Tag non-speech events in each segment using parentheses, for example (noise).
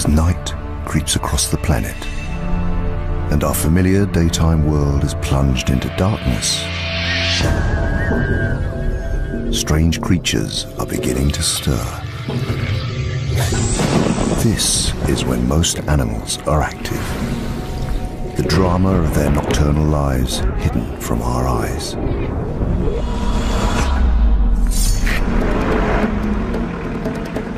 as night creeps across the planet and our familiar daytime world is plunged into darkness, strange creatures are beginning to stir. This is when most animals are active. The drama of their nocturnal lives hidden from our eyes.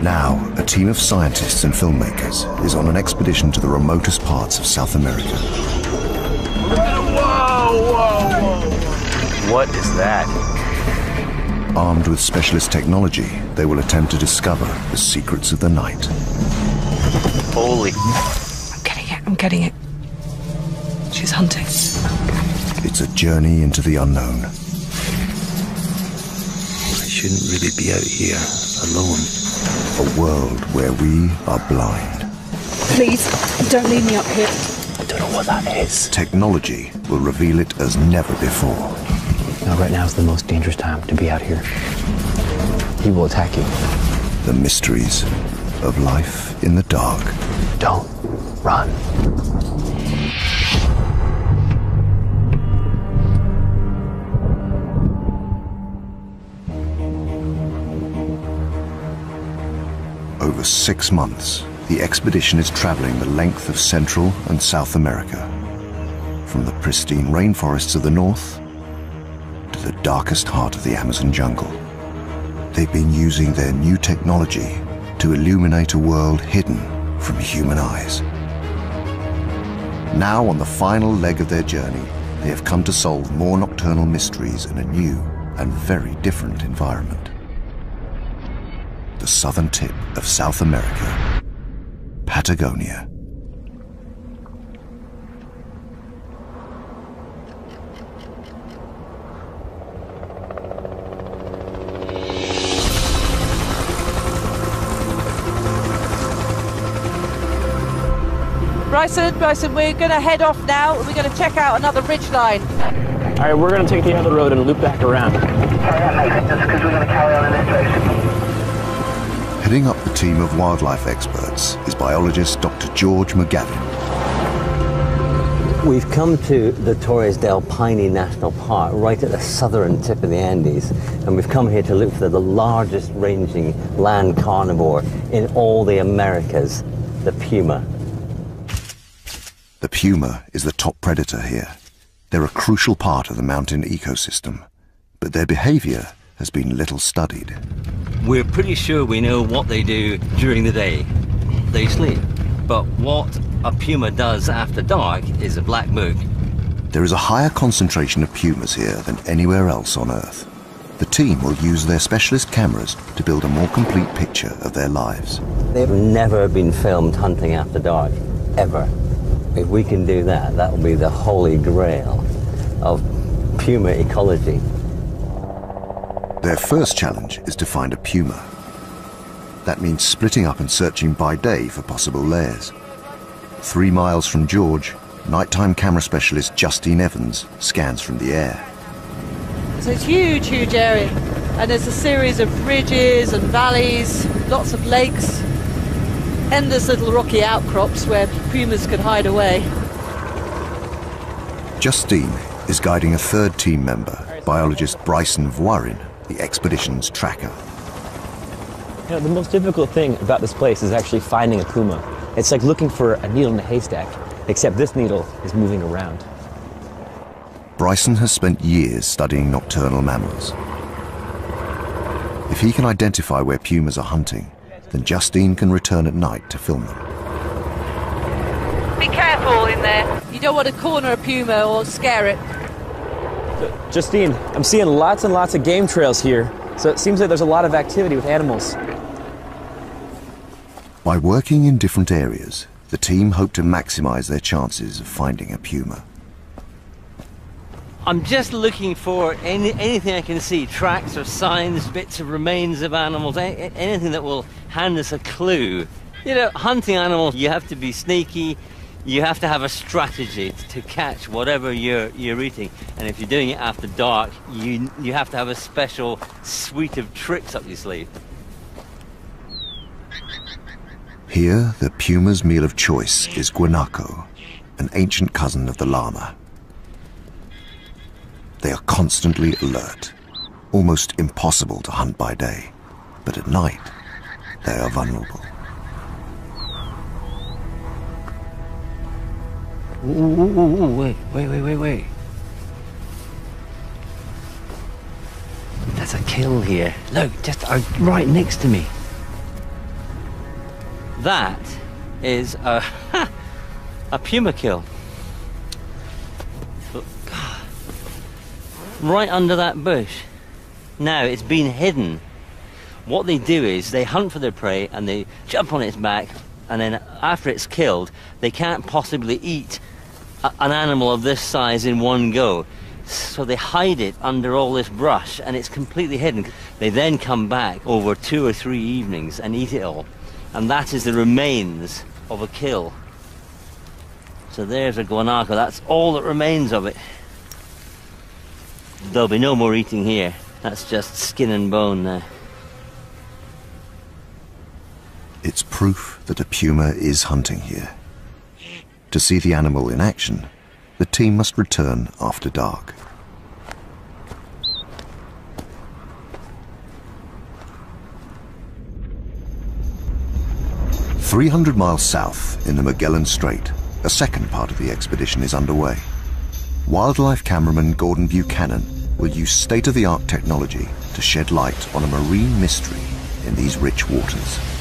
Now, a team of scientists and filmmakers is on an expedition to the remotest parts of South America. Whoa, whoa, whoa. What is that? Armed with specialist technology, they will attempt to discover the secrets of the night. Holy. I'm getting it, I'm getting it. She's hunting. It's a journey into the unknown. I shouldn't really be out here alone. A world where we are blind. Please, don't leave me up here. I don't know what that is. Technology will reveal it as never before. Now, right now is the most dangerous time to be out here. He will attack you. The mysteries of life in the dark. Don't run. Over six months, the expedition is traveling the length of Central and South America. From the pristine rainforests of the north to the darkest heart of the Amazon jungle. They've been using their new technology to illuminate a world hidden from human eyes. Now, on the final leg of their journey, they have come to solve more nocturnal mysteries in a new and very different environment. The southern tip of South America, Patagonia. Bryson, Bryson, we're going to head off now. We're going to check out another ridge line. All right, we're going to take the other road and loop back around. that makes sense because we're going to carry on in this direction. Heading up the team of wildlife experts is biologist Dr. George McGavin. We've come to the Torres del Paine National Park, right at the southern tip of the Andes, and we've come here to look for the largest ranging land carnivore in all the Americas, the puma. The puma is the top predator here. They're a crucial part of the mountain ecosystem, but their behavior has been little studied. We're pretty sure we know what they do during the day. They sleep. But what a puma does after dark is a black book. There is a higher concentration of pumas here than anywhere else on Earth. The team will use their specialist cameras to build a more complete picture of their lives. They've never been filmed hunting after dark, ever. If we can do that, that will be the holy grail of puma ecology. Their first challenge is to find a puma. That means splitting up and searching by day for possible lairs. Three miles from George, nighttime camera specialist Justine Evans scans from the air. So it's huge, huge area. And there's a series of ridges and valleys, lots of lakes, endless little rocky outcrops where pumas could hide away. Justine is guiding a third team member, biologist Bryson Voirin, the expedition's tracker. You know, the most difficult thing about this place is actually finding a puma. It's like looking for a needle in a haystack, except this needle is moving around. Bryson has spent years studying nocturnal mammals. If he can identify where pumas are hunting, then Justine can return at night to film them. Be careful in there. You don't want to corner a puma or scare it. Justine, I'm seeing lots and lots of game trails here, so it seems like there's a lot of activity with animals. By working in different areas, the team hope to maximize their chances of finding a puma. I'm just looking for any, anything I can see tracks or signs, bits of remains of animals, anything that will hand us a clue. You know, hunting animals, you have to be sneaky, you have to have a strategy to catch whatever you're, you're eating. And if you're doing it after dark, you, you have to have a special suite of tricks up your sleeve. Here, the puma's meal of choice is guanaco, an ancient cousin of the llama. They are constantly alert, almost impossible to hunt by day, but at night, they are vulnerable. Ooh, ooh, ooh, ooh, wait, wait, wait, wait, wait. There's a kill here. Look, just uh, right next to me. That is a, (laughs) a puma kill. Look, God. Right under that bush. Now it's been hidden. What they do is they hunt for their prey and they jump on its back, and then after it's killed, they can't possibly eat an animal of this size in one go. So they hide it under all this brush and it's completely hidden. They then come back over two or three evenings and eat it all. And that is the remains of a kill. So there's a guanaco, that's all that remains of it. There'll be no more eating here. That's just skin and bone now. It's proof that a puma is hunting here. To see the animal in action, the team must return after dark. Three hundred miles south in the Magellan Strait, a second part of the expedition is underway. Wildlife cameraman Gordon Buchanan will use state-of-the-art technology to shed light on a marine mystery in these rich waters.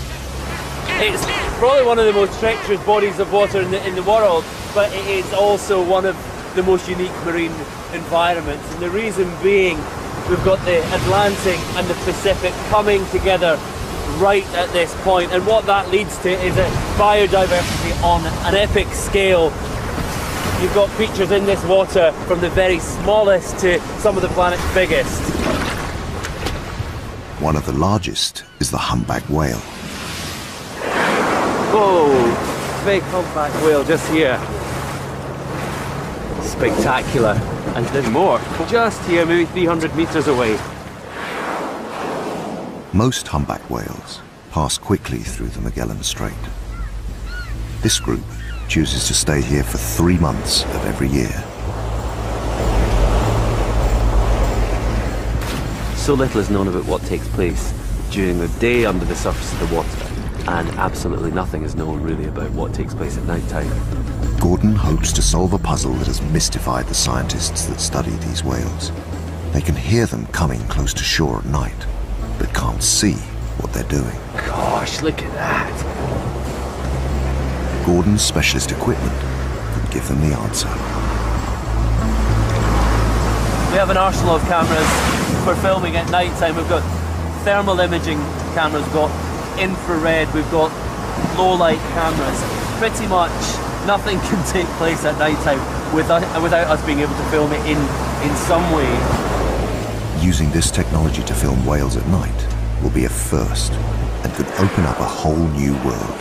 It's probably one of the most treacherous bodies of water in the, in the world, but it is also one of the most unique marine environments. And the reason being, we've got the Atlantic and the Pacific coming together right at this point. And what that leads to is a biodiversity on an epic scale. You've got creatures in this water from the very smallest to some of the planet's biggest. One of the largest is the humpback whale. Whoa, big humpback whale just here. Spectacular. And there's more, just here, maybe 300 meters away. Most humpback whales pass quickly through the Magellan Strait. This group chooses to stay here for three months of every year. So little is known about what takes place during the day under the surface of the water, and absolutely nothing is known really about what takes place at night time. Gordon hopes to solve a puzzle that has mystified the scientists that study these whales. They can hear them coming close to shore at night, but can't see what they're doing. Gosh, look at that. Gordon's specialist equipment could give them the answer. We have an arsenal of cameras for filming at night time. We've got thermal imaging cameras, we've got infrared, we've got low light cameras. Pretty much nothing (laughs) can take place at night time without, without us being able to film it in, in some way. Using this technology to film whales at night will be a first and could open up a whole new world.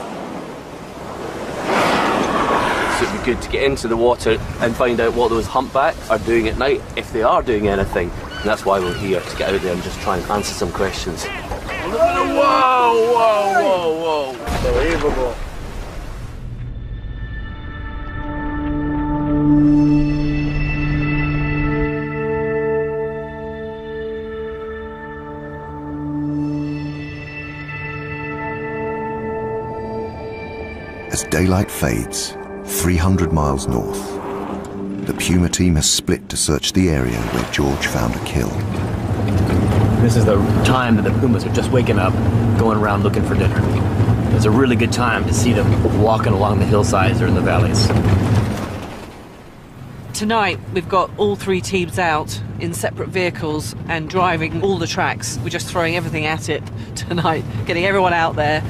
So it'd be good to get into the water and find out what those humpbacks are doing at night, if they are doing anything. And that's why we're here, to get out there and just try and answer some questions. Whoa, whoa, whoa, whoa. Unbelievable. As daylight fades, 300 miles north, the Puma team has split to search the area where George found a kill. This is the time that the pumas are just waking up, going around looking for dinner. It's a really good time to see them walking along the hillsides or in the valleys. Tonight, we've got all three teams out in separate vehicles and driving all the tracks. We're just throwing everything at it (laughs) tonight, getting everyone out there.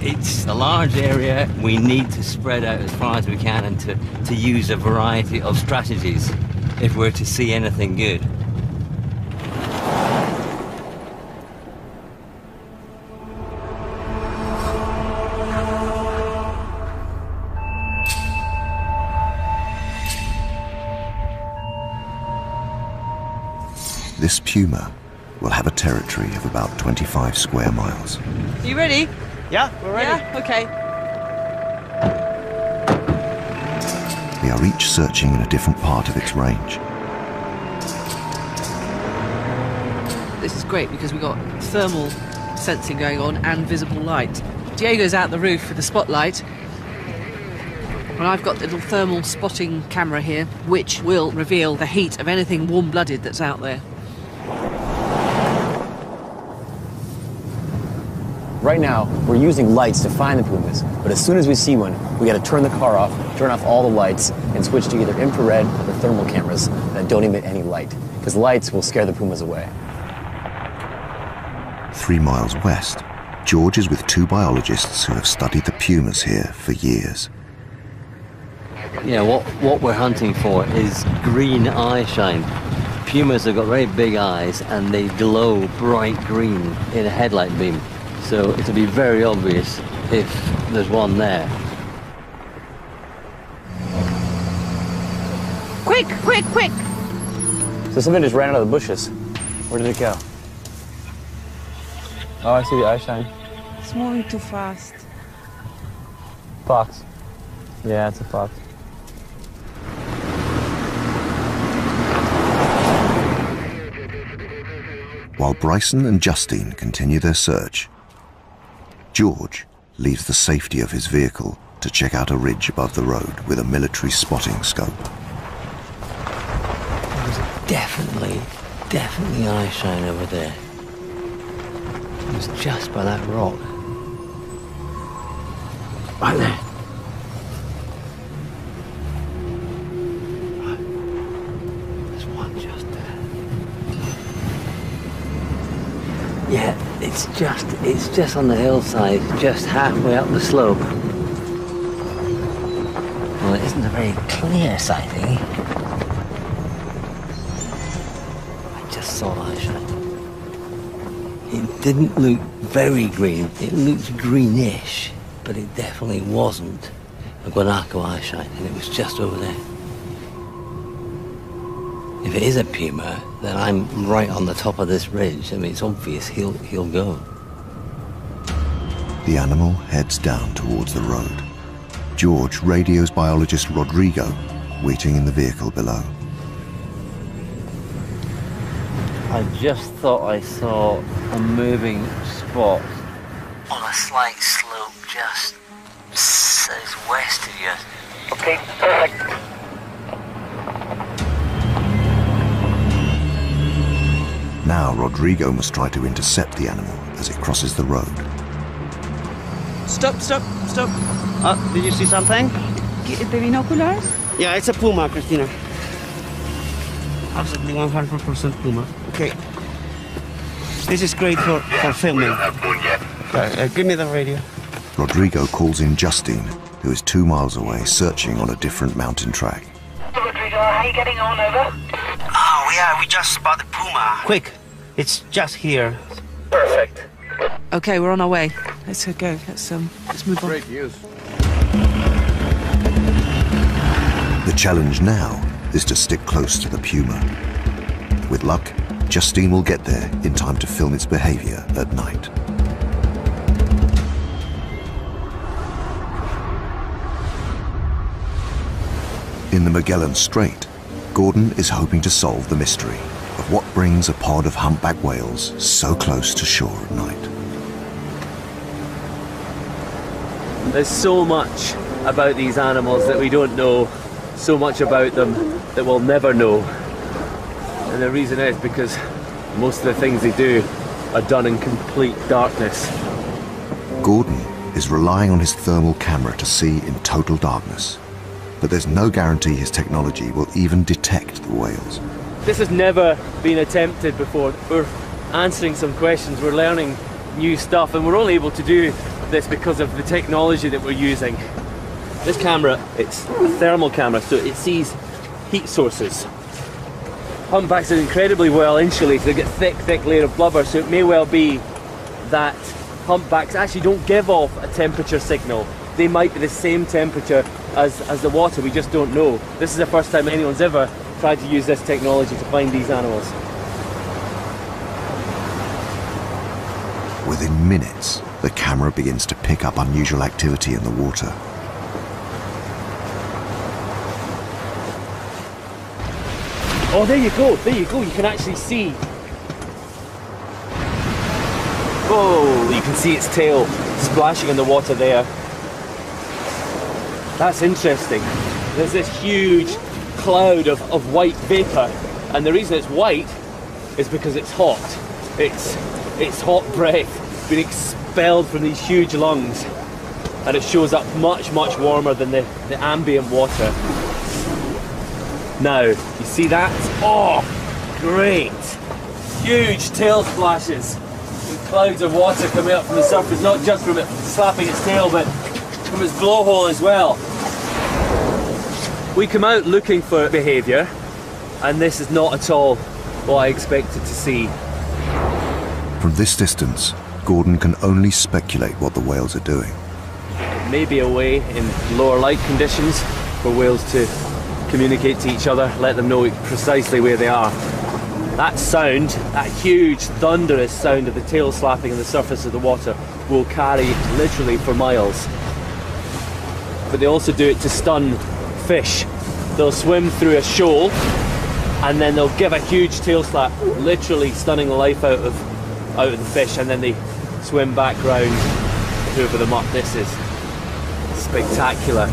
It's a large area. We need to spread out as far as we can and to, to use a variety of strategies if we're to see anything good. This puma will have a territory of about 25 square miles. Are you ready? Yeah, we're ready. Yeah, okay. They are each searching in a different part of its range. This is great because we've got thermal sensing going on and visible light. Diego's out the roof with the spotlight. And I've got the little thermal spotting camera here, which will reveal the heat of anything warm blooded that's out there. Right now, we're using lights to find the pumas, but as soon as we see one, we gotta turn the car off, turn off all the lights, and switch to either infrared or thermal cameras that don't emit any light, because lights will scare the pumas away. Three miles west, George is with two biologists who have studied the pumas here for years. Yeah, what, what we're hunting for is green eye shine. Pumas have got very big eyes and they glow bright green in a headlight beam. So it'll be very obvious if there's one there. Quick, quick, quick! So something just ran out of the bushes. Where did it go? Oh, I see the eye shine. It's moving too fast. Fox. Yeah, it's a fox. While Bryson and Justine continue their search, George leaves the safety of his vehicle to check out a ridge above the road with a military spotting scope. There's definitely, definitely eye shine over there. It was just by that rock. Right there. It's just, it's just on the hillside, just halfway up the slope. Well, it isn't a very clear sighting. Eh? I just saw shine. It didn't look very green. It looked greenish, but it definitely wasn't a guanaco eye shine, and it was just over there. If it is a puma, then I'm right on the top of this ridge. I mean, it's obvious he'll he'll go. The animal heads down towards the road. George radios biologist Rodrigo, waiting in the vehicle below. I just thought I saw a moving spot on a slight slope just southwest of you. Okay, perfect. Now Rodrigo must try to intercept the animal as it crosses the road. Stop, stop, stop. Uh, did you see something? The binoculars? Yeah, it's a puma, Christina. Absolutely 100% puma. Okay. This is great for, for filming. Uh, uh, give me the radio. Rodrigo calls in Justine, who is two miles away searching on a different mountain track. Rodrigo, how you getting on, over? Oh, yeah, we just spotted puma. Quick, it's just here. Perfect. Okay, we're on our way. Let's uh, go. Let's um, let's move on. Great news. The challenge now is to stick close to the puma. With luck, Justine will get there in time to film its behavior at night. In the Magellan Strait, Gordon is hoping to solve the mystery of what brings a pod of humpback whales so close to shore at night. There's so much about these animals that we don't know, so much about them that we'll never know. And the reason is because most of the things they do are done in complete darkness. Gordon is relying on his thermal camera to see in total darkness. But there's no guarantee his technology will even detect the whales. This has never been attempted before. We're answering some questions, we're learning new stuff, and we're only able to do this because of the technology that we're using. This camera, it's a thermal camera, so it sees heat sources. Humpbacks are incredibly well insulated, they've got thick, thick layer of blubber, so it may well be that humpbacks actually don't give off a temperature signal. They might be the same temperature as, as the water, we just don't know. This is the first time anyone's ever tried to use this technology to find these animals. Within minutes, the camera begins to pick up unusual activity in the water. Oh, there you go, there you go, you can actually see. Oh, you can see its tail splashing in the water there. That's interesting. There's this huge cloud of, of white vapour, and the reason it's white is because it's hot. It's, it's hot breath being expelled from these huge lungs, and it shows up much, much warmer than the, the ambient water. Now, you see that? Oh, great! Huge tail splashes clouds of water coming up from the surface, not just from it slapping its tail, but from his blowhole as well. We come out looking for behaviour, and this is not at all what I expected to see. From this distance, Gordon can only speculate what the whales are doing. It may be a way in lower light conditions for whales to communicate to each other, let them know precisely where they are. That sound, that huge thunderous sound of the tail slapping on the surface of the water will carry literally for miles. But they also do it to stun fish. They'll swim through a shoal and then they'll give a huge tail slap, literally stunning the life out of out of the fish, and then they swim back round, hoover them up. This is spectacular.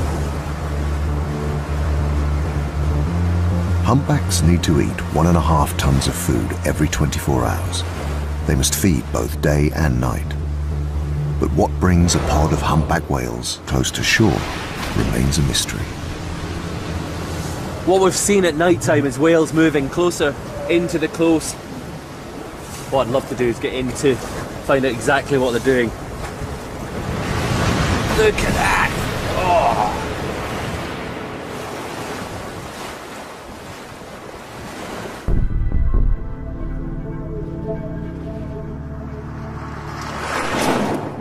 Humpbacks need to eat one and a half tons of food every 24 hours. They must feed both day and night. But what brings a pod of humpback whales close to shore remains a mystery. What we've seen at night time is whales moving closer into the close. What I'd love to do is get in to find out exactly what they're doing. Look at that! Oh.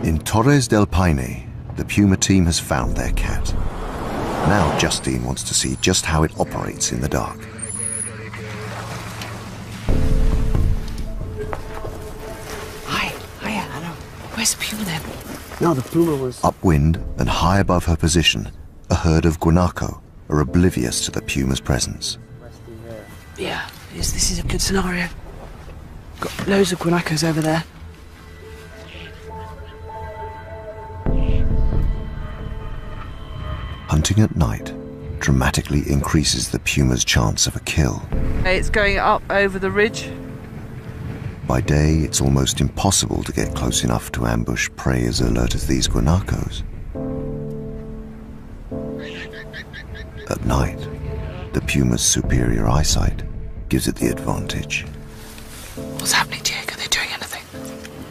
In Torres del Paine, the Puma team has found their cat. Now Justine wants to see just how it operates in the dark. Hi, hiya, Anna. Where's the puma then? No, the puma was. Upwind and high above her position, a herd of guanaco are oblivious to the puma's presence. Yeah, this, this is a good scenario. Got loads of guanacos over there. Hunting at night dramatically increases the puma's chance of a kill. It's going up over the ridge. By day, it's almost impossible to get close enough to ambush prey as alert as these guanacos. At night, the puma's superior eyesight gives it the advantage. What's happening, Diego? Are they doing anything?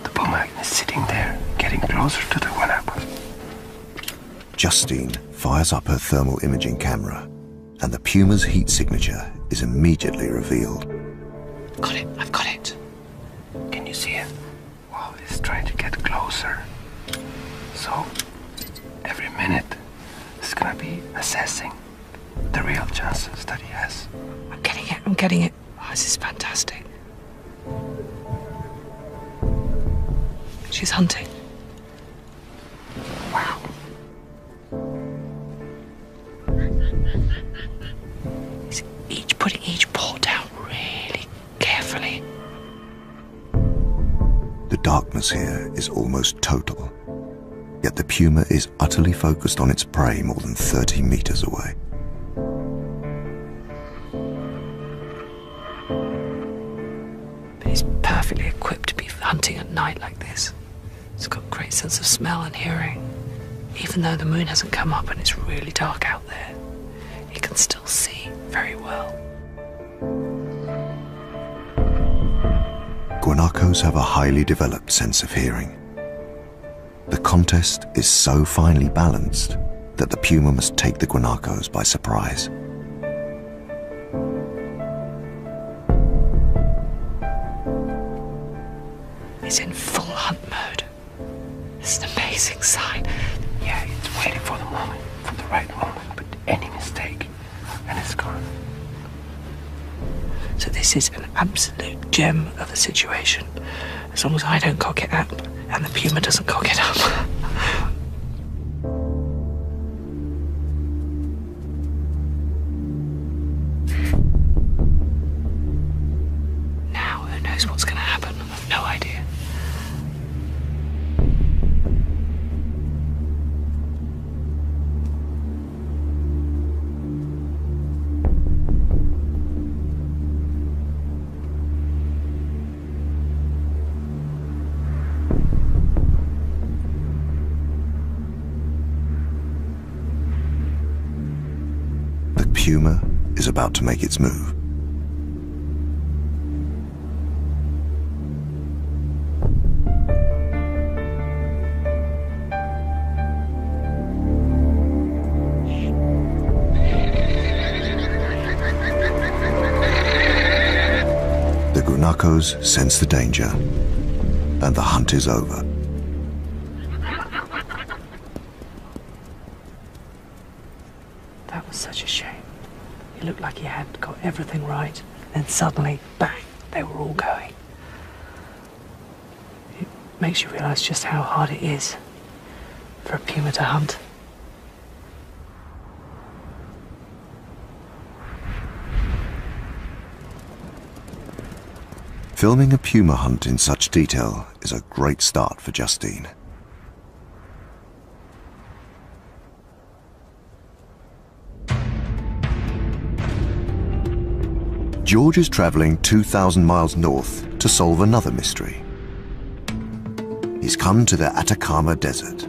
The puma is sitting there, getting closer to the guanacos. Justine fires up her thermal imaging camera, and the puma's heat signature is immediately revealed. Got it. I've got it. Can you see it? Well, it's trying to get closer. So, every minute, it's gonna be assessing the real chances that he has. I'm getting it. I'm getting it. Oh, this is fantastic. She's hunting. Here is almost total, yet the puma is utterly focused on its prey more than 30 meters away. He's perfectly equipped to be hunting at night like this. He's got great sense of smell and hearing. Even though the moon hasn't come up and it's really dark out there, he can still see very well. Guanacos have a highly developed sense of hearing. The contest is so finely balanced that the puma must take the guanacos by surprise. It's in full hunt mode. It's an amazing sign. Yeah, it's waiting for the moment, for the right moment, this is an absolute gem of a situation. As long as I don't cock it up and the puma doesn't cock it up. (laughs) puma is about to make its move. The Guanacos sense the danger, and the hunt is over. That was such a shame. He looked like he had got everything right. Then suddenly, bang, they were all going. It makes you realize just how hard it is for a puma to hunt. Filming a puma hunt in such detail is a great start for Justine. George is traveling 2,000 miles north to solve another mystery. He's come to the Atacama Desert.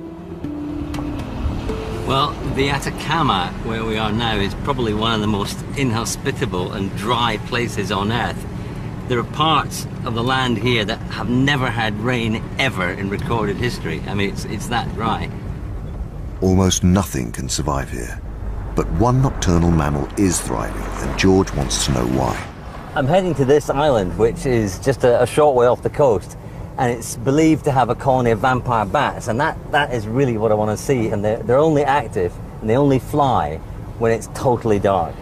Well, the Atacama, where we are now, is probably one of the most inhospitable and dry places on Earth. There are parts of the land here that have never had rain ever in recorded history. I mean, it's, it's that dry. Almost nothing can survive here. But one nocturnal mammal is thriving, and George wants to know why. I'm heading to this island, which is just a, a, short way off the coast, and it's believed to have a colony of vampire bats, and that, that is really what I want to see. And they're, they're only active and they only fly when it's totally dark.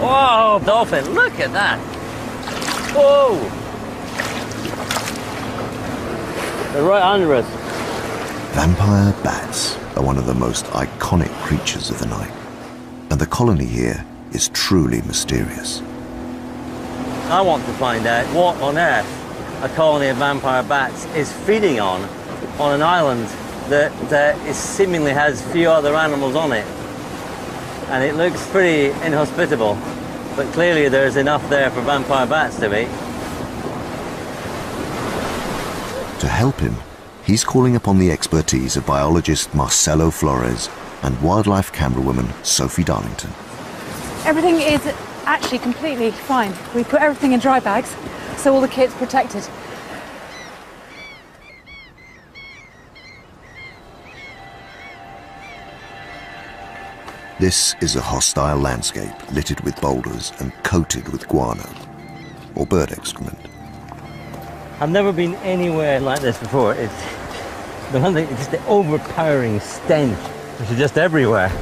Whoa, dolphin, look at that. Whoa. They're right under us. Vampire bats are one of the most iconic creatures of the night, and the colony here is truly mysterious. I want to find out what on earth a colony of vampire bats is feeding on on an island that uh, is seemingly has few other animals on it. And it looks pretty inhospitable, but clearly there's enough there for vampire bats to eat. To help him, he's calling upon the expertise of biologist Marcelo Flores and wildlife camerawoman Sophie Darlington. Everything is actually completely fine. We put everything in dry bags, so all the kit's protected. This is a hostile landscape littered with boulders and coated with guano, or bird excrement. I've never been anywhere like this before. It's the one thing, it's the overpowering stench, which is just everywhere.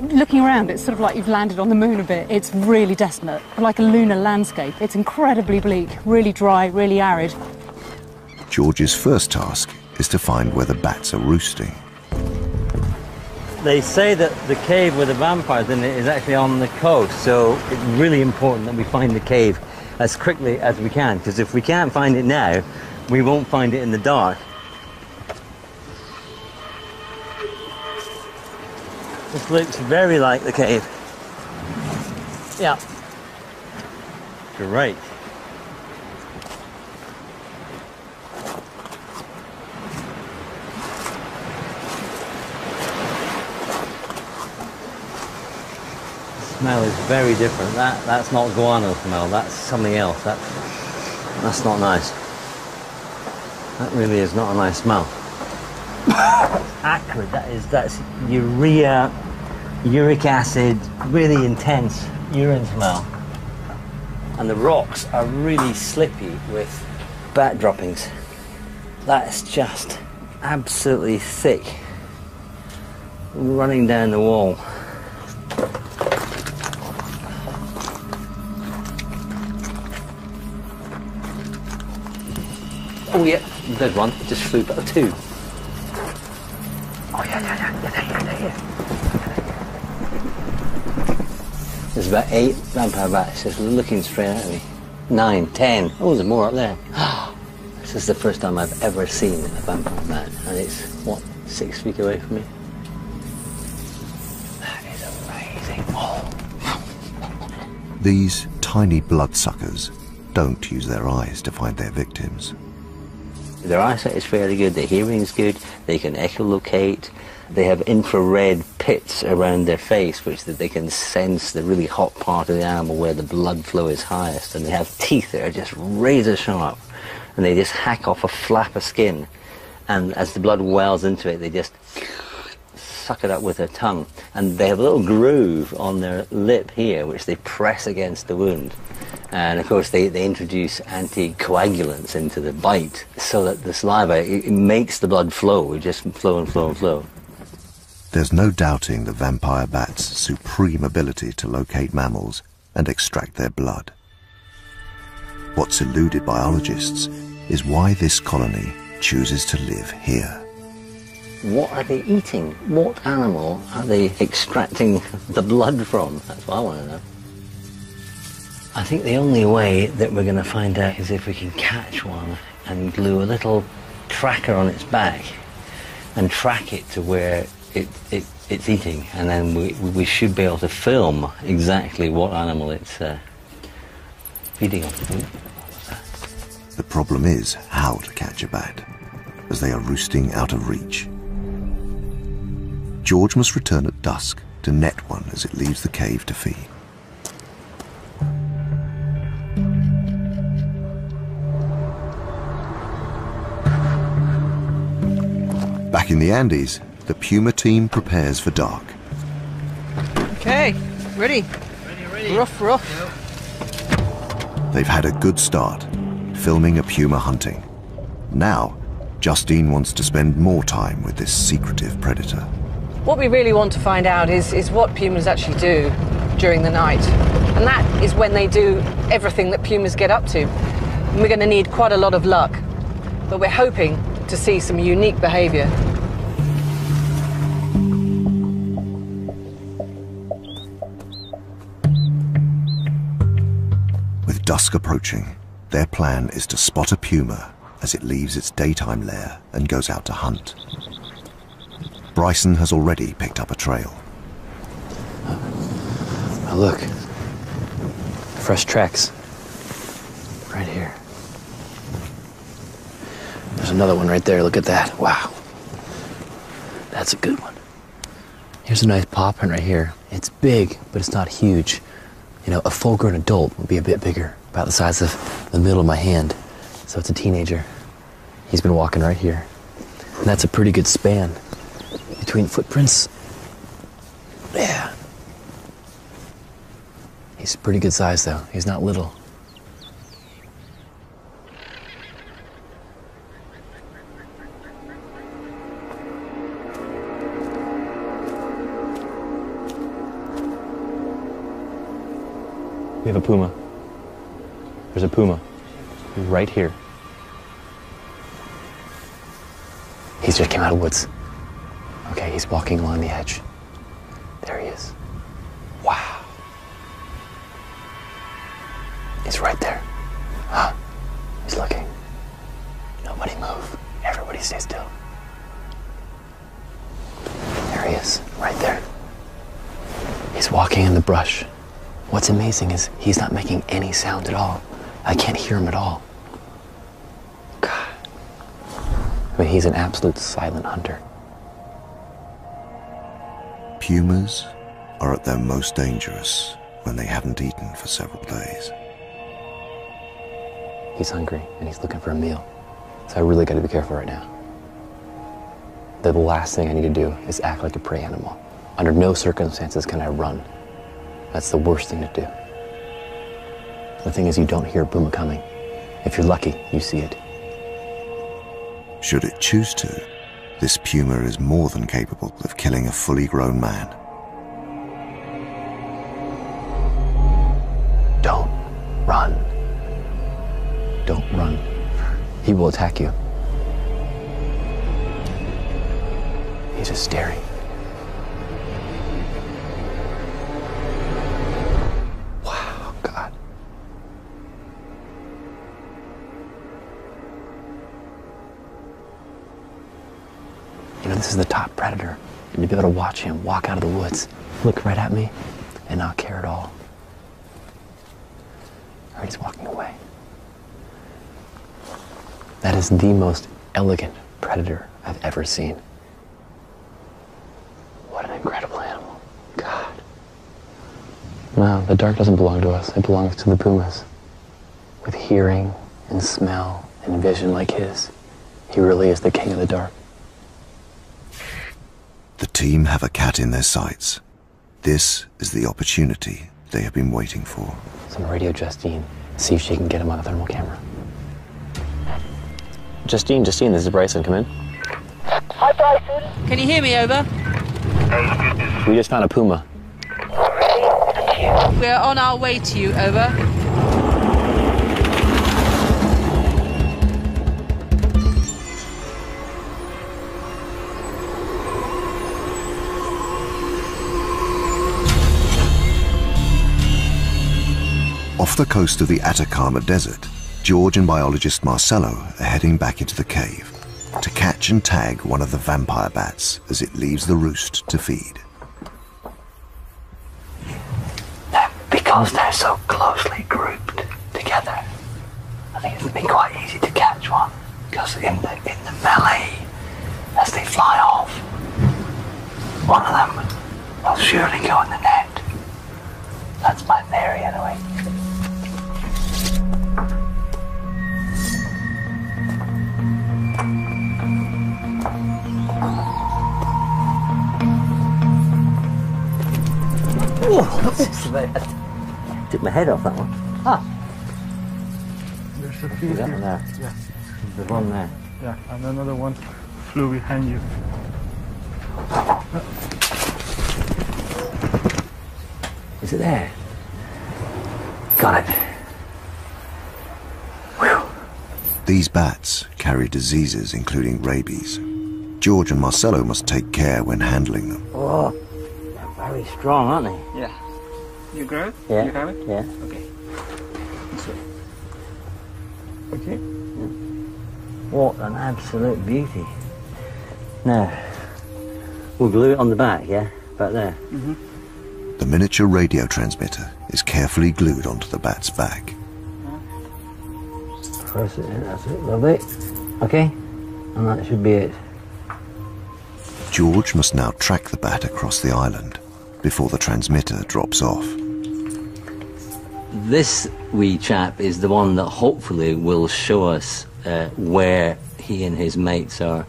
Looking around, it's sort of like you've landed on the moon a bit. It's really desolate, like a lunar landscape. It's incredibly bleak, really dry, really arid. George's first task is to find where the bats are roosting. They say that the cave with the vampires in it is actually on the coast, so it's really important that we find the cave as quickly as we can, because if we can't find it now, we won't find it in the dark. This looks very like the cave. Yeah. Great. Smell is very different. That that's not guano smell. That's something else. That that's not nice. That really is not a nice smell. (laughs) Acrid. That is that's urea, uric acid, really intense urine smell. And the rocks are really slippy with bat droppings. That's just absolutely thick, running down the wall. Oh yeah, there's one. Just flew back two. Oh yeah, yeah, yeah, yeah, they're here. There's about eight vampire bats just looking straight at me. Nine, ten. Oh, there's more up there. (gasps) this is the first time I've ever seen a vampire bat, and it's what six feet away from me. That is amazing. Oh. These tiny bloodsuckers don't use their eyes to find their victims. Their eyesight is fairly good, their hearing is good, they can echolocate, they have infrared pits around their face which they can sense the really hot part of the animal where the blood flow is highest, and they have teeth that are just razor sharp, and they just hack off a flap of skin, and as the blood wells into it, they just suck it up with their tongue, and they have a little groove on their lip here which they press against the wound. And of course, they, they introduce anticoagulants into the bite so that the saliva it, it makes the blood flow, it just flow and flow and flow. There's no doubting the vampire bat's supreme ability to locate mammals and extract their blood. What's eluded biologists is why this colony chooses to live here. What are they eating? What animal are they extracting (laughs) the blood from? That's what I want to know. I think the only way that we're going to find out is if we can catch one and glue a little tracker on its back and track it to where it, it, it's eating. And then we, we should be able to film exactly what animal it's uh, feeding on. The problem is how to catch a bat, as they are roosting out of reach. George must return at dusk to net one as it leaves the cave to feed. Back in the Andes, the Puma team prepares for dark. Okay, ready. Ready, ready. Rough, rough. They've had a good start, filming a puma hunting. Now, Justine wants to spend more time with this secretive predator. What we really want to find out is, is what pumas actually do during the night. And that is when they do everything that pumas get up to. And we're going to need quite a lot of luck. But we're hoping to see some unique behavior. With dusk approaching, their plan is to spot a puma as it leaves its daytime lair and goes out to hunt. Bryson has already picked up a trail. Oh, look. Fresh tracks. Right here. There's another one right there. Look at that. Wow. That's a good one. Here's a nice paw print right here. It's big, but it's not huge. You know, a full grown adult would be a bit bigger, about the size of the middle of my hand. So it's a teenager. He's been walking right here. And that's a pretty good span between footprints. Yeah. He's pretty good size, though. He's not little. We have a puma. There's a puma right here. He's just came out of the woods. Okay, he's walking along the edge. There he is. Wow. He's right there. Huh? He's looking. Nobody move. Everybody stay still. There he is, right there. He's walking in the brush. What's amazing is he's not making any sound at all. I can't hear him at all. God. I mean, he's an absolute silent hunter. Pumas are at their most dangerous when they haven't eaten for several days. He's hungry and he's looking for a meal. So I really got to be careful right now. The last thing I need to do is act like a prey animal. Under no circumstances can I run. That's the worst thing to do. The thing is, you don't hear Puma coming. If you're lucky, you see it. Should it choose to, this puma is more than capable of killing a fully grown man. Don't run. Don't run. He will attack you. He's just staring. This is the top predator. And to be able to watch him walk out of the woods, look right at me, and not care at all. Or he's walking away. That is the most elegant predator I've ever seen. What an incredible animal. God. No, the dark doesn't belong to us. It belongs to the pumas. With hearing and smell and vision like his, he really is the king of the dark. The team have a cat in their sights. This is the opportunity they have been waiting for. Some radio Justine. See if she can get him on a thermal camera. Justine, Justine, this is Bryson. Come in. Hi, Bryson. Can you hear me over? We just found a puma. We're on our way to you, over. Off the coast of the Atacama Desert, George and biologist Marcelo are heading back into the cave to catch and tag one of the vampire bats as it leaves the roost to feed. Because they're so closely grouped together, I think it'll be quite easy to catch one. Because in the in the melee, as they fly off, one of them will surely go in the net. That's my theory, anyway. I took my head off that one. Ah, There's a few that one there? Yeah. There's one there. Yeah, and another one flew behind you. Is it there? Got it. These bats carry diseases including rabies. George and Marcelo must take care when handling them. Oh, they're very strong, aren't they? Yeah. You grab it? Yeah. You have it? Yeah. Okay. This way. Okay. What an absolute beauty. Now, we'll glue it on the back, yeah? Back there. Mhm. The miniature radio transmitter is carefully glued onto the bat's back. Press it in, that's it, lovely. Okay, and that should be it. George must now track the bat across the island before the transmitter drops off. This wee chap is the one that hopefully will show us uh, where he and his mates are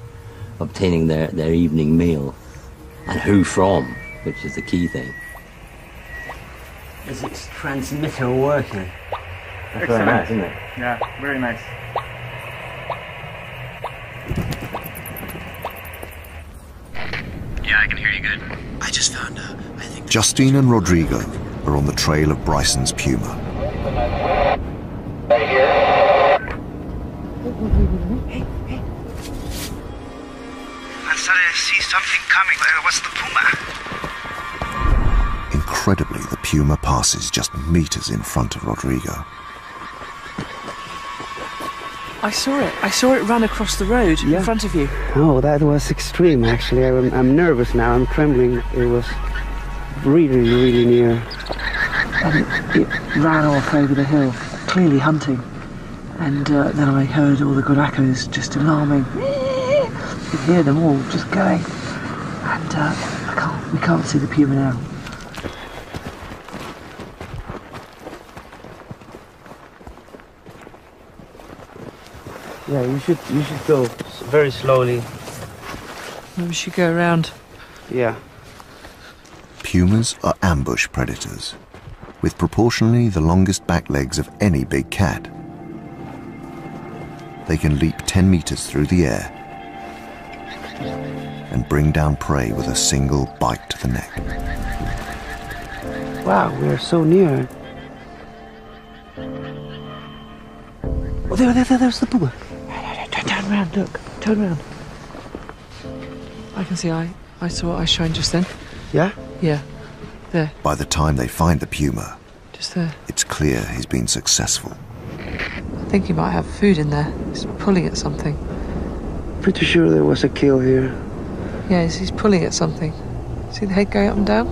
obtaining their, their evening meal and who from, which is the key thing. Is its transmitter working? That's very nice, isn't it? Yeah, very nice. Yeah, I can hear you good. I just found uh, I think Justine and Rodrigo are on the trail of Bryson's puma. I suddenly see something coming. What's the puma? Incredibly, the puma passes just meters in front of Rodrigo. I saw it. I saw it run across the road in front of you. Oh, that was extreme, actually. I'm, I'm nervous now. I'm trembling. It was really, really near. And it, it ran off over the hill, clearly hunting. And uh, then I heard all the guanacos just alarming. You could hear them all just going. And uh, I can't, we can't see the puma now. Yeah, you should you should go very slowly. Maybe we should go around. Yeah. Pumas are ambush predators, with proportionally the longest back legs of any big cat. They can leap 10 meters through the air and bring down prey with a single bite to the neck. Wow, we are so near. Oh, there, there, there, there's the puma. Turn, turn around, look. Turn around. I can see I, I saw I shine just then. Yeah? Yeah, there, By the time they find the puma, just there. it's clear he's been successful. I think he might have food in there. He's pulling at something. Pretty sure there was a kill here. Yeah, he's, he's pulling at something. See the head going up and down?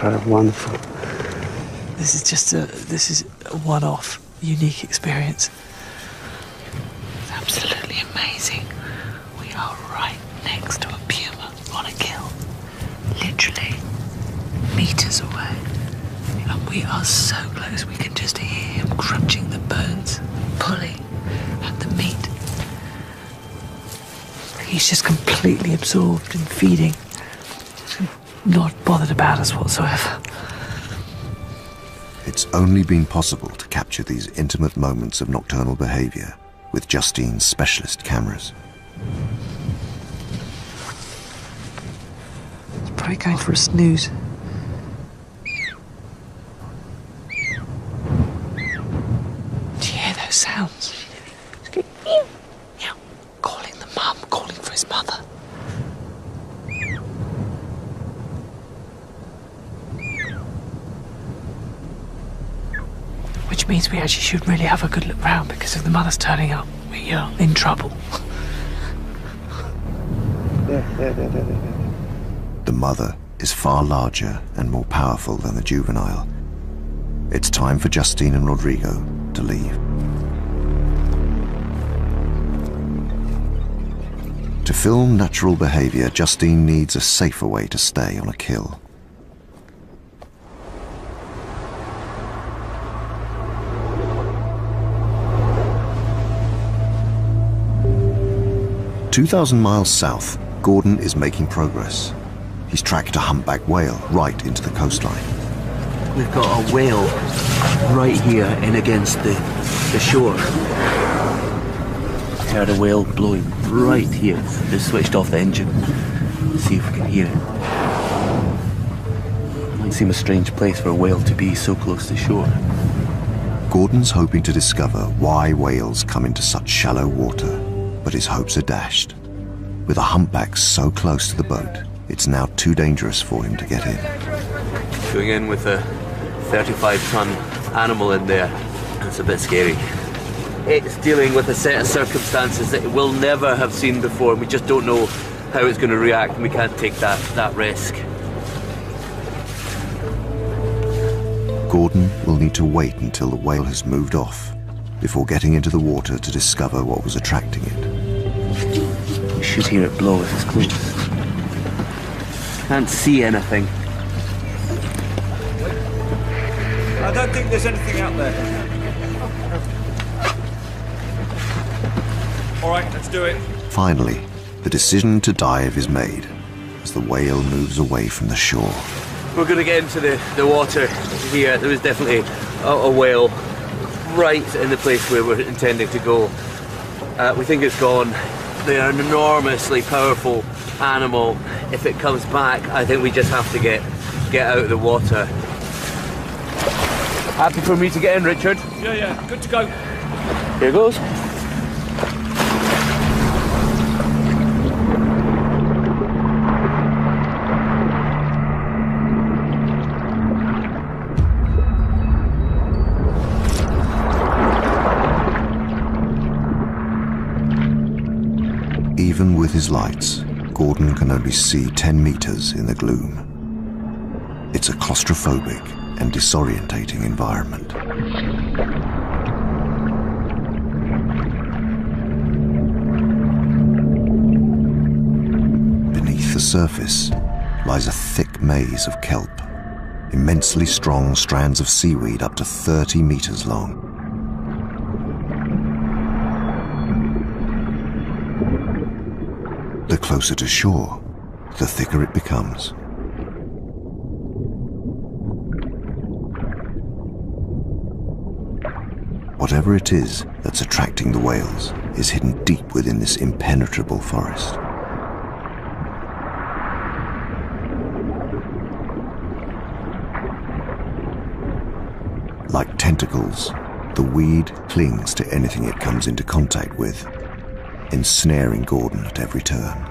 Is incredible, wonderful. This is just a this is a one-off, unique experience. It's absolutely amazing. We are right next to a puma on a kill, literally meters away, and we are so close. We can just hear him crunching the bones, pulling at the meat. He's just completely absorbed in feeding, not about us whatsoever. It's only been possible to capture these intimate moments of nocturnal behavior with Justine's specialist cameras. He's probably going for a snooze. Do you hear those sounds? He's going, meow, meow, calling the mum, calling for his mother. Which means we actually should really have a good look round because if the mother's turning up, we are in trouble. The mother is far larger and more powerful than the juvenile. It's time for Justine and Rodrigo to leave. To film natural behavior, Justine needs a safer way to stay on a kill. Two thousand miles south, Gordon is making progress. He's tracked a humpback whale right into the coastline. We've got a whale right here in against the, the shore. Heard a whale blowing right here. Just switched off the engine. See if we can hear it. Might seem a strange place for a whale to be so close to shore. Gordon's hoping to discover why whales come into such shallow water, but his hopes are dashed. With a humpback so close to the boat, it's now too dangerous for him to get in. Going in with a 35 ton animal in there, it's a bit scary. It's dealing with a set of circumstances that it will never have seen before, and we just don't know how it's going to react, and we can't take that, that risk. Gordon will need to wait until the whale has moved off before getting into the water to discover what was attracting it. We should hear it blow if it's close. Can't see anything. I don't think there's anything out there. All right, let's do it. Finally, the decision to dive is made as the whale moves away from the shore. We're going to get into the, the water here. There was definitely a, a whale right in the place where we're intending to go. Uh, we think it's gone. They're an enormously powerful animal. If it comes back, I think we just have to get get out of the water. Happy for me to get in, Richard? Yeah, yeah, good to go. Here goes. With his lights, Gordon can only see 10 meters in the gloom. It's a claustrophobic and disorientating environment. Beneath the surface lies a thick maze of kelp, immensely strong strands of seaweed up to 30 meters long. Closer to shore, the thicker it becomes. Whatever it is that's attracting the whales is hidden deep within this impenetrable forest. Like tentacles, the weed clings to anything it comes into contact with, ensnaring Gordon at every turn.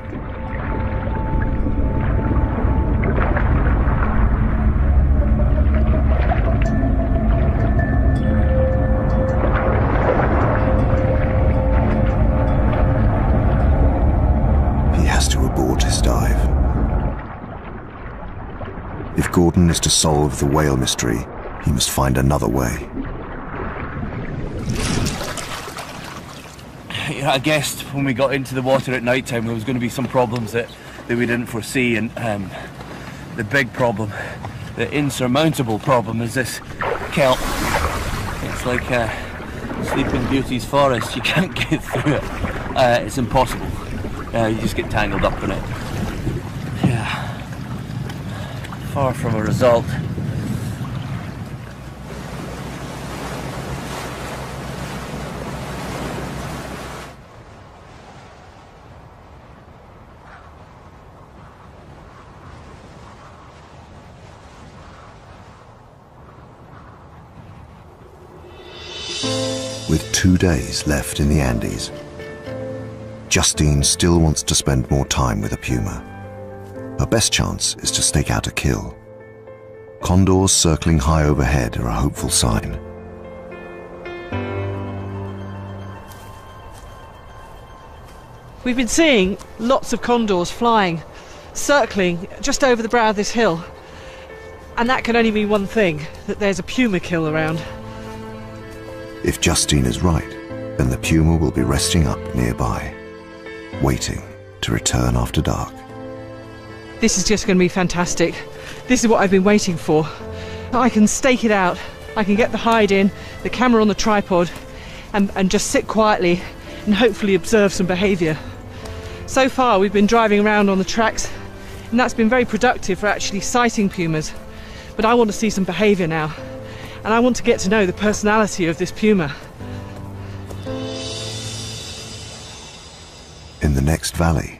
Is to solve the whale mystery, he must find another way. You know, I guessed when we got into the water at night time there was going to be some problems that, that we didn't foresee, and um, the big problem, the insurmountable problem, is this kelp. It's like uh, Sleeping Beauty's forest. You can't (laughs) get through it. Uh, it's impossible. Uh, you just get tangled up in it. Yeah. Far from a result. With two days left in the Andes, Justine still wants to spend more time with a puma. Her best chance is to stake out a kill. Condors circling high overhead are a hopeful sign. We've been seeing lots of condors flying, circling just over the brow of this hill. And that can only mean one thing that there's a puma kill around. If Justine is right, then the puma will be resting up nearby, waiting to return after dark. This is just going to be fantastic. This is what I've been waiting for. I can stake it out, I can get the hide in, the camera on the tripod, and, and just sit quietly and hopefully observe some behaviour. So far, we've been driving around on the tracks, and that's been very productive for actually sighting pumas. But I want to see some behaviour now, and I want to get to know the personality of this puma. In the next valley,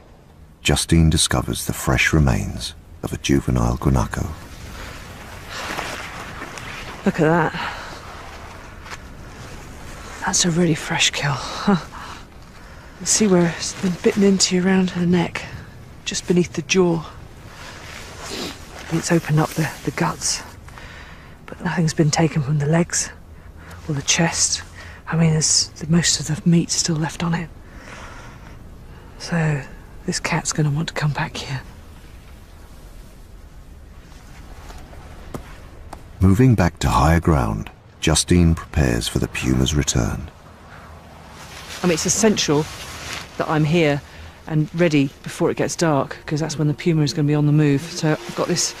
Justine discovers the fresh remains of a juvenile guanaco. Look at that. That's a really fresh kill. (laughs) See where it's been bitten into around the neck, just beneath the jaw. It's opened up the, the guts, but nothing's been taken from the legs or the chest. I mean, there's the, most of the meat still left on it. So this cat's going to want to come back here. Moving back to higher ground, Justine prepares for the puma's return. I mean, it's essential that I'm here and ready before it gets dark because that's when the puma is going to be on the move. So I've got this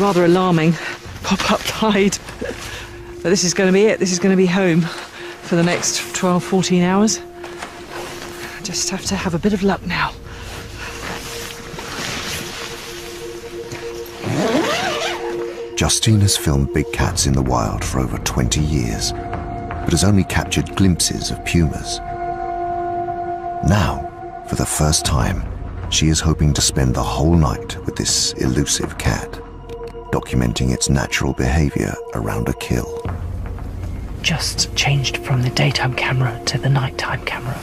rather alarming pop-up (laughs) tide. but this is going to be it. This is going to be home for the next 12, 14 hours. I just have to have a bit of luck now. Justine has filmed big cats in the wild for over 20 years, but has only captured glimpses of pumas. Now, for the first time, she is hoping to spend the whole night with this elusive cat, documenting its natural behavior around a kill. Just changed from the daytime camera to the nighttime camera.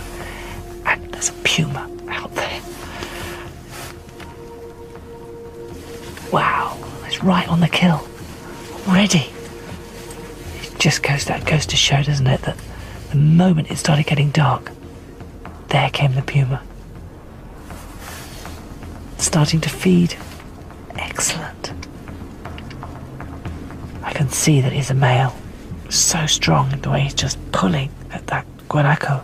Right on the kill. Already. It just goes that goes to show, doesn't it, that the moment it started getting dark, there came the puma. Starting to feed. Excellent. I can see that he's a male. So strong in the way he's just pulling at that guanaco.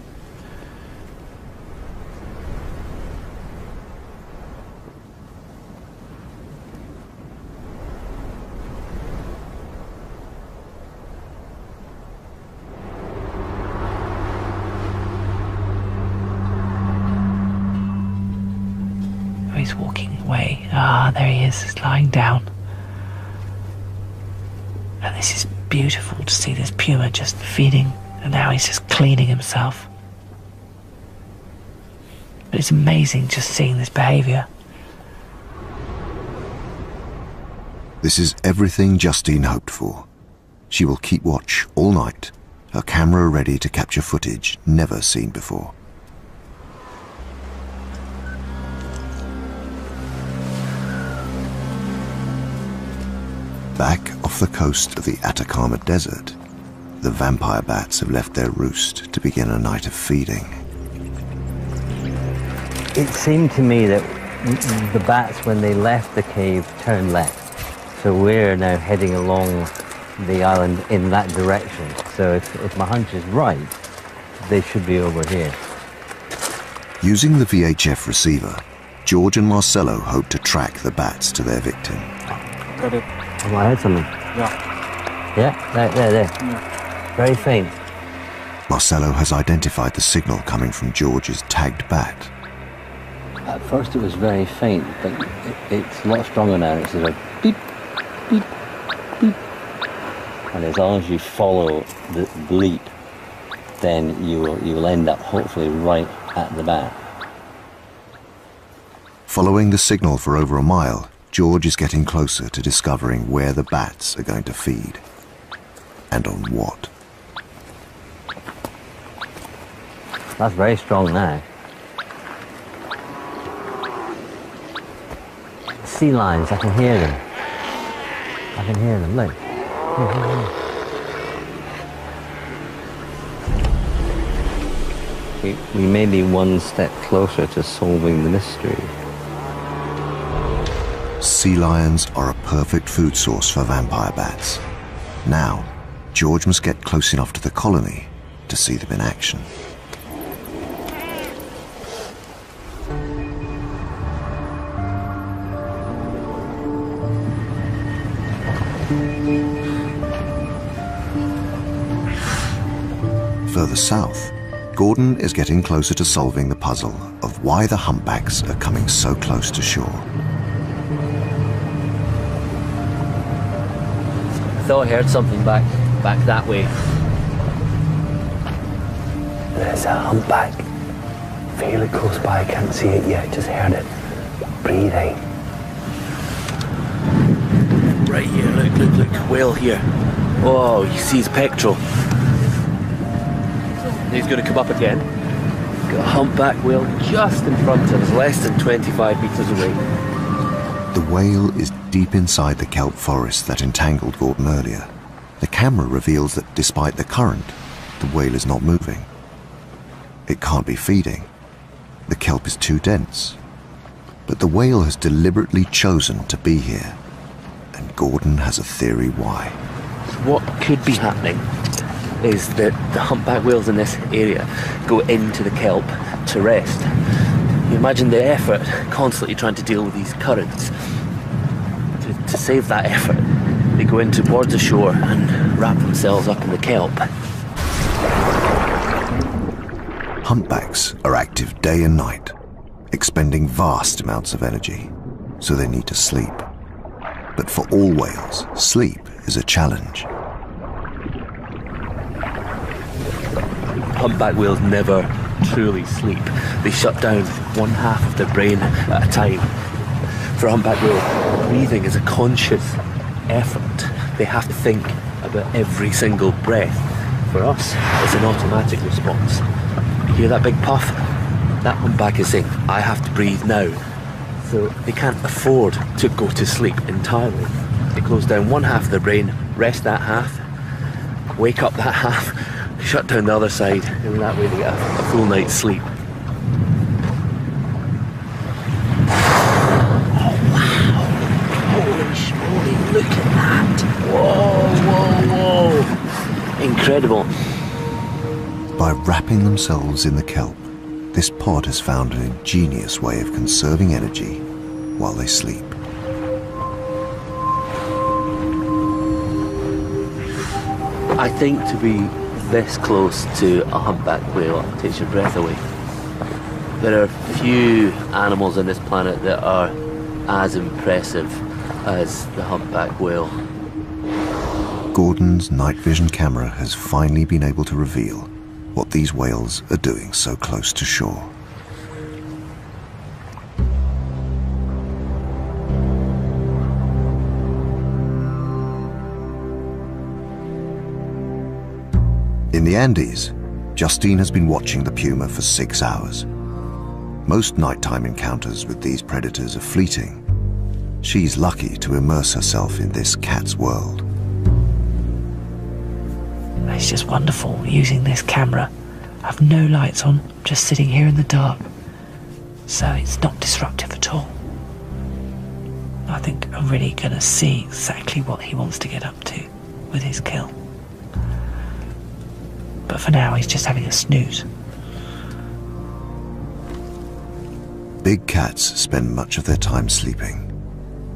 Oh, he's walking away. Ah, there he is. He's lying down. And this is beautiful to see this puma just feeding, and now he's just cleaning himself. But it's amazing just seeing this behavior. This is everything Justine hoped for. She will keep watch all night, her camera ready to capture footage never seen before. Back off the coast of the Atacama Desert, the vampire bats have left their roost to begin a night of feeding. It seemed to me that the bats, when they left the cave, turned left. So we're now heading along the island in that direction. So if, if my hunch is right, they should be over here. Using the VHF receiver, George and Marcello hope to track the bats to their victim. Got it. Oh, I heard something. Yeah. Yeah, there, there, there. Very faint. Marcello has identified the signal coming from George's tagged bat. At first it was very faint, but it, it's a lot stronger now. It's like beep, beep, beep. And as long as you follow the bleep, then you will, you will end up hopefully right at the bat. Following the signal for over a mile, George is getting closer to discovering where the bats are going to feed. And on what. That's very strong now. Sea lions, I can hear them. I can hear them, look. Here, here, here. We, we may be one step closer to solving the mystery. Sea lions are a perfect food source for vampire bats. Now, George must get close enough to the colony to see them in action. Further south, Gordon is getting closer to solving the puzzle of why the humpbacks are coming so close to shore. Thought I heard something back back that way. There's a humpback. Fairly close by, I can't see it yet, just heard it. Breathing. Right here, look, look, look, whale here. Oh, he sees his pectoral. He's going to come up again. Got a humpback whale just in front of us, less than 25 metres away. The whale is deep inside the kelp forest that entangled Gordon earlier. The camera reveals that despite the current, the whale is not moving. It can't be feeding. The kelp is too dense. But the whale has deliberately chosen to be here. And Gordon has a theory why. What could be happening is that the humpback whales in this area go into the kelp to rest. Imagine the effort constantly trying to deal with these currents. To, to save that effort, they go in towards the shore and wrap themselves up in the kelp. Humpbacks are active day and night, expending vast amounts of energy, so they need to sleep. But for all whales, sleep is a challenge. Humpback whales never truly sleep. They shut down one half of their brain at a time. For humpback whale, breathing is a conscious effort. They have to think about every single breath. For us, it's an automatic response. You hear that big puff? That humpback is saying, I have to breathe now. So they can't afford to go to sleep entirely. They close down one half of their brain, rest that half, wake up that (laughs) half, shut down the other side, and that way they get a, a full night's sleep. Oh, wow! Holy schmoly, look at that! Whoa, whoa, whoa! Incredible. By wrapping themselves in the kelp, this pod has found an ingenious way of conserving energy while they sleep. I think to be this close to a humpback whale takes your breath away. There are few animals on this planet that are as impressive as the humpback whale. Gordon's night vision camera has finally been able to reveal what these whales are doing so close to shore. In the Andes, Justine has been watching the puma for six hours. Most nighttime encounters with these predators are fleeting. She's lucky to immerse herself in this cat's world. It's just wonderful using this camera. I've no lights on, just sitting here in the dark. So it's not disruptive at all. I think I'm really going to see exactly what he wants to get up to with his kill. But for now, he's just having a snooze. Big cats spend much of their time sleeping.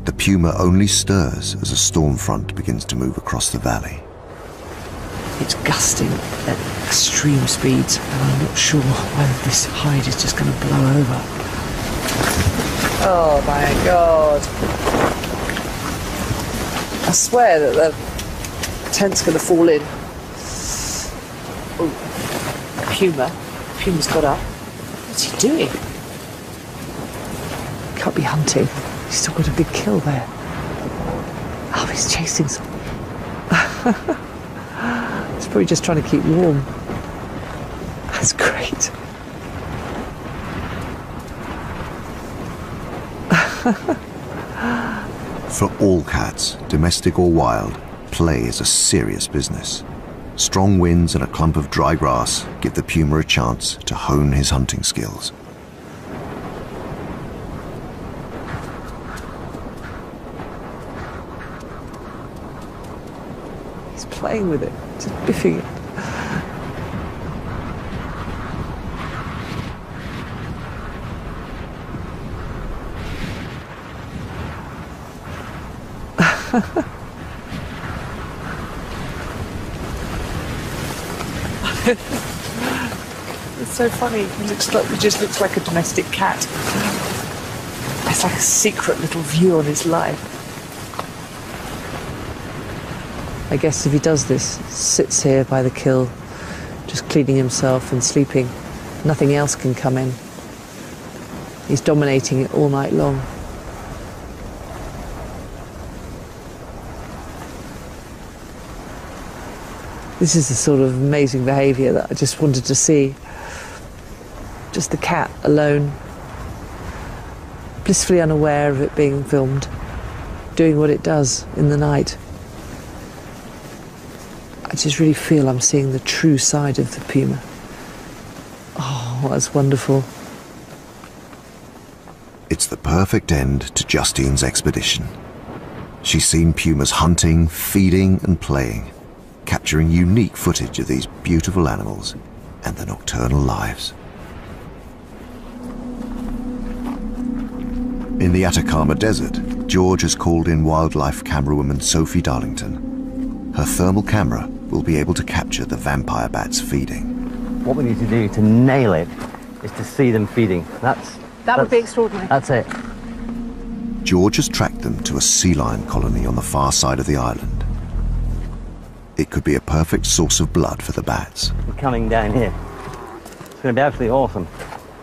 The puma only stirs as a storm front begins to move across the valley. It's gusting at extreme speeds, and I'm not sure whether this hide is just going to blow over. Oh my god. I swear that the tent's going to fall in. Oh, Puma. Puma's got up. What's he doing? Can't be hunting. He's still got a big kill there. Oh, he's chasing something. (laughs) he's probably just trying to keep warm. That's great. For all cats, domestic or wild, play is a serious business. Strong winds and a clump of dry grass give the puma a chance to hone his hunting skills. He's playing with it, just biffing it. (laughs) (laughs) it's so funny. He looks like just looks like a domestic cat. It's like a secret little view on his life. I guess if he does this, sits here by the kill, just cleaning himself and sleeping, nothing else can come in. He's dominating it all night long. This is the sort of amazing behaviour that I just wanted to see. Just the cat alone, blissfully unaware of it being filmed, doing what it does in the night. I just really feel I'm seeing the true side of the puma. Oh, that's wonderful. It's the perfect end to Justine's expedition. She's seen pumas hunting, feeding, and playing, capturing unique footage of these beautiful animals and their nocturnal lives. In the Atacama Desert, George has called in wildlife camerawoman Sophie Darlington. Her thermal camera will be able to capture the vampire bats feeding. What we need to do to nail it is to see them feeding. That's That would be extraordinary. that's it. George has tracked them to a sea lion colony on the far side of the island. It could be a perfect source of blood for the bats. We're coming down here. It's going to be absolutely awesome.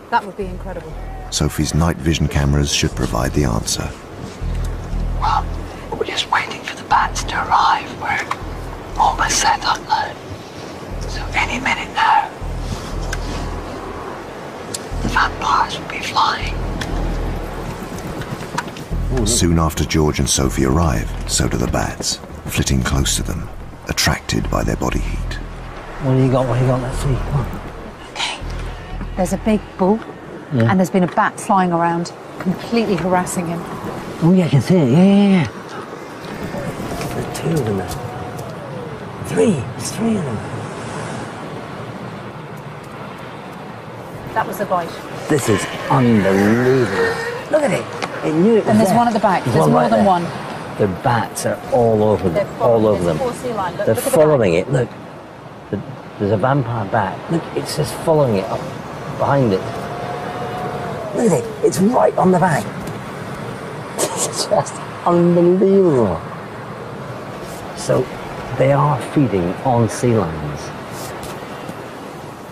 That would be incredible. Sophie's night vision cameras should provide the answer. Well, we're just waiting for the bats to arrive. We're almost set up now. So any minute now, the vampires will be flying. Soon after George and Sophie arrive, so do the bats, flitting close to them, attracted by their body heat. What do you got? What do you got? Let's see. Come on. There's a big bull, Yeah. and there's been a bat flying around, completely harassing him. Oh yeah, I can see it. Yeah, yeah, yeah. There are two of them there. Three. There's three of them. That was the bite. This is unbelievable. Look at it. It knew it was And there's there. one at the back. There's more right than there. one. The bats are all over them. They're All following- over them. there's a poor sea lion. Look- They're look at the following it. Look. The- There's a vampire bat. Look, it's just following it up behind it. Look at it. It's right on the back. (laughs) It's just unbelievable. So they are feeding on sea lions.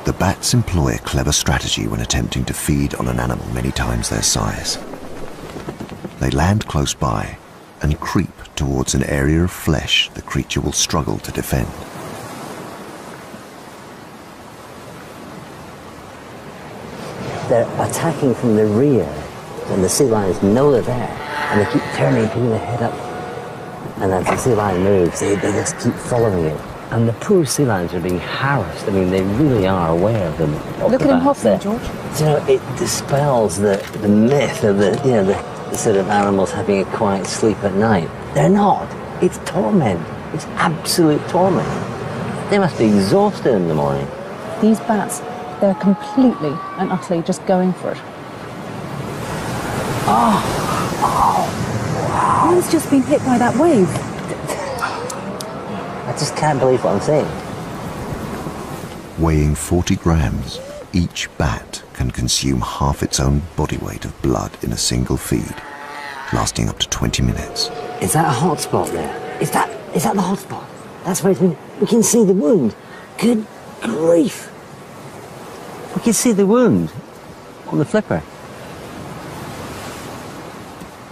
The bats employ a clever strategy when attempting to feed on an animal many times their size. They land close by and creep towards an area of flesh the creature will struggle to defend. They're attacking from the rear, and the sea lions know they're there, and they keep turning, putting their head up. And as the sea lion moves, they, they just keep following it. And the poor sea lions are being harassed. I mean, they really are aware of them. Look the at him bats hopping, there. George. So, you know, it dispels the, the myth of the, you know, the, sort of animals having a quiet sleep at night. They're not. It's torment. It's absolute torment. They must be exhausted in the morning. These bats, they're completely and utterly just going for it. Ah. Oh, One's just been hit by that wave. I just can't believe what I'm seeing. Weighing 40 grams, each bat can consume half its own body weight of blood in a single feed, lasting up to 20 minutes. Is that a hot spot there? Is that is that the hot spot? That's where it's been. We can see the wound. Good grief! We can see the wound on the flipper.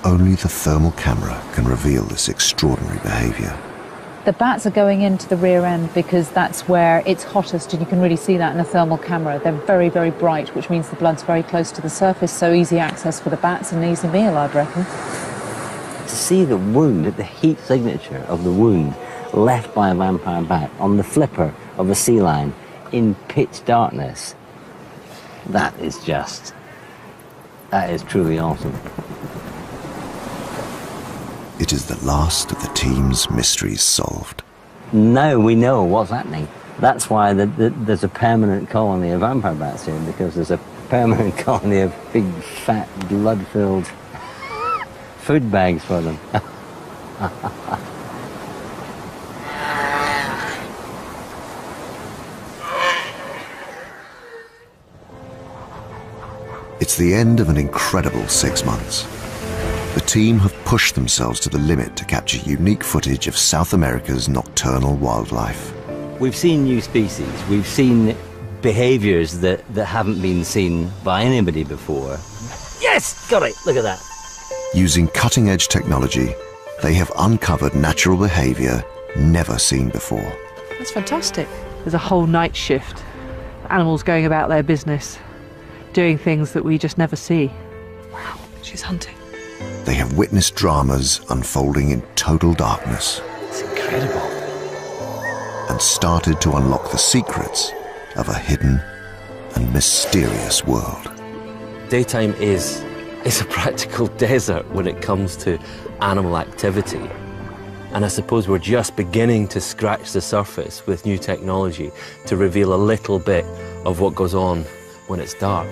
Only the thermal camera can reveal this extraordinary behavior. The bats are going into the rear end because that's where it's hottest, and you can really see that in a thermal camera. They're very, very bright, which means the blood's very close to the surface, so easy access for the bats and an easy meal, I'd reckon. To see the wound, the heat signature of the wound left by a vampire bat on the flipper of a sea lion in pitch darkness, that is just. That is truly awesome. It is the last of the team's mysteries solved. Now we know what's happening. That's why the, the, there's a permanent colony of vampire bats here, because there's a permanent (laughs) colony of big, fat, blood filled (laughs) food bags for them. It's the end of an incredible six months. The team have pushed themselves to the limit to capture unique footage of South America's nocturnal wildlife. We've seen new species, we've seen behaviors that, that haven't been seen by anybody before. Yes! Got it! Look at that. Using cutting edge technology, they have uncovered natural behavior never seen before. That's fantastic. There's a whole night shift. Animals going about their business, doing things that we just never see. Wow, she's hunting. They have witnessed dramas unfolding in total darkness It's incredible. and started to unlock the secrets of a hidden and mysterious world. Daytime is is a practical (laughs) desert when it comes to animal activity. And I suppose we're just beginning to scratch the surface with new technology to reveal a little bit of what goes on when it's dark.